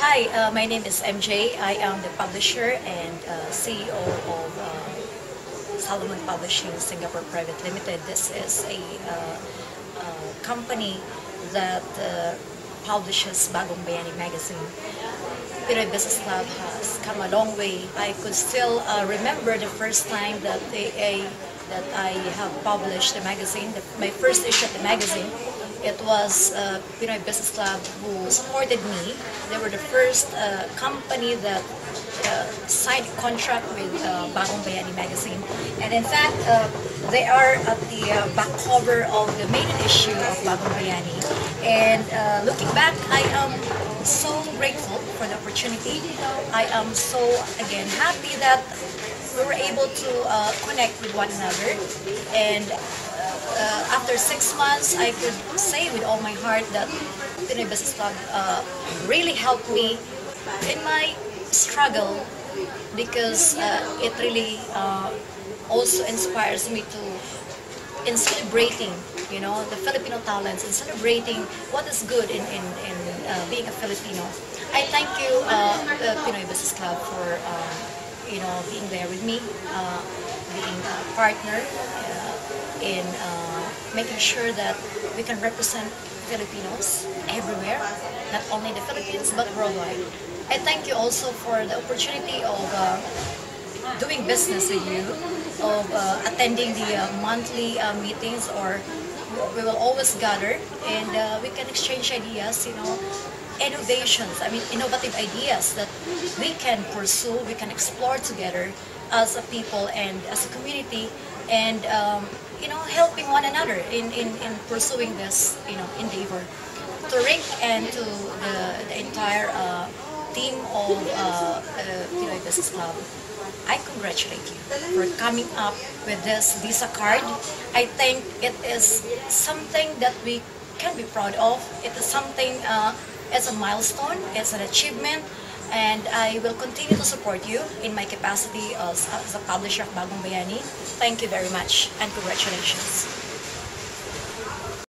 Hi, uh, my name is MJ. I am the publisher and uh, CEO of uh, Solomon Publishing Singapore Private Limited. This is a uh, uh, company that uh, publishes Bagong Bayani magazine. Pinoy Business Club has come a long way. I could still remember the first time that they, that I have published the magazine, the, my first issue of the magazine. It was uh, Pinoy Business Club who supported me. They were the first uh, company that uh, signed contract with uh, Bagong Bayani magazine. And in fact, uh, they are at the uh, back cover of the main issue of Bagong Bayani. And uh, looking back, I am so grateful for the opportunity. I am so, again, happy that we were able to uh, connect with one another. And uh, after six months, I could say with all my heart that Pinoy Business Club uh, really helped me in my struggle because uh, it really uh, also inspires me to in celebrating you know the Filipino talents and celebrating what is good in, in, in uh, being a Filipino. I thank you uh, Pinoy Business Club for you know being there with me, partner in uh, making sure that we can represent Filipinos everywhere, not only the Philippines but worldwide. I thank you also for the opportunity of uh, doing business with you, of uh, attending the uh, monthly uh, meetings or we will always gather and uh, we can exchange ideas, you know, innovations, I mean innovative ideas that we can pursue, we can explore together as a people and as a community and um, you know helping one another in, in, in pursuing this you know endeavor. To Rikk and to the, the entire uh, team of uh, uh, Business Club, I congratulate you for coming up with this Visa card. I think it is something that we can be proud of. It is something, uh, it's a milestone, it's an achievement, and I will continue to support you in my capacity as, as a publisher of Bagong Bayani. Thank you very much and congratulations.